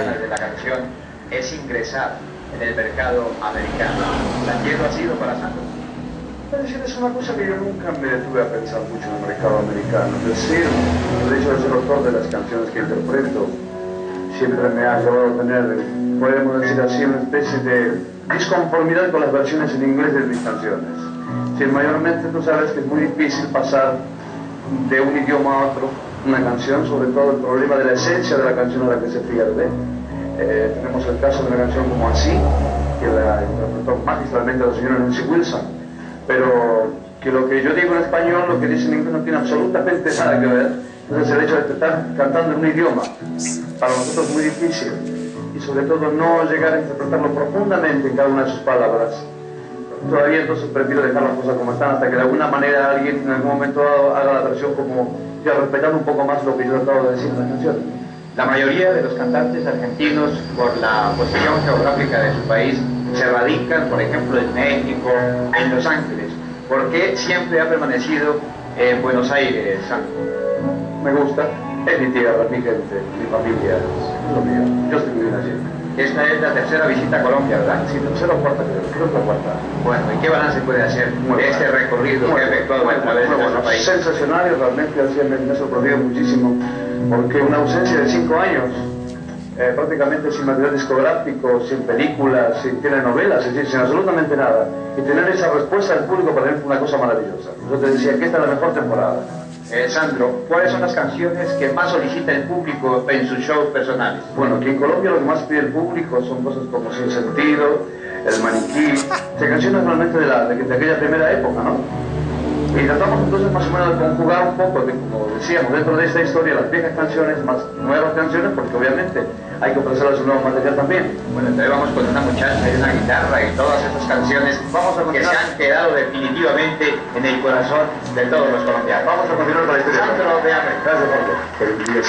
de la canción es ingresar en el mercado americano. ¿La ha sido para Santos? Es una cosa que yo nunca me detuve a pensar mucho en el mercado americano. Es decir, el hecho de ser autor de las canciones que interpreto siempre me ha llevado a tener, podemos decir así, una especie de disconformidad con las versiones en inglés de mis canciones. Si mayormente tú sabes que es muy difícil pasar de un idioma a otro una canción, sobre todo el problema de la esencia de la canción a la que se pierde. Eh, tenemos el caso de una canción como Así, que la interpretó magistralmente la señora Nancy Wilson, pero que lo que yo digo en español, lo que dice en inglés no tiene absolutamente nada que ver. Entonces el hecho de estar cantando en un idioma, para nosotros es muy difícil, y sobre todo no llegar a interpretarlo profundamente en cada una de sus palabras, todavía entonces prefiero dejar las cosas como están hasta que de alguna manera alguien en algún momento haga la versión como ya respetando un poco más lo que yo acabo de decir en la canción. La mayoría de los cantantes argentinos, por la posición geográfica de su país, se radican, por ejemplo, en México, en Los Ángeles. ¿Por qué siempre ha permanecido en Buenos Aires? Me gusta, es mi tierra, mi gente, mi familia, es lo mío. Yo estoy allí. Esta es la tercera visita a Colombia, ¿verdad? Sí, tercera o cuarta, creo, que cuarta. Bueno, ¿y qué balance puede hacer de este recorrido que ha efectuado a través de nuestro país? Sensacional realmente así me, me ha sorprendido muchísimo, porque una ausencia de cinco años, eh, prácticamente sin material discográfico, sin películas, sin telenovelas, es decir, sin absolutamente nada, y tener esa respuesta del público para mí fue una cosa maravillosa. Yo te decía que esta es la mejor temporada. Eh, Sandro, ¿cuáles son las canciones que más solicita el público en sus shows personales? Bueno, aquí en Colombia lo que más pide el público son cosas como Sin Sentido, El Maniquí, o canciones realmente de, la, de, aquella primera época, ¿no? Y tratamos entonces más o menos de conjugar un poco, de, como decíamos, dentro de esta historia, las viejas canciones más nuevas canciones, porque obviamente hay que ofrecerles un nuevo material también. Bueno, entonces vamos con una muchacha y una guitarra y todas esas canciones vamos a que se han quedado definitivamente en el corazón de todos los colombianos. Vamos a continuar con la historia. Sandro Gracias. Por 5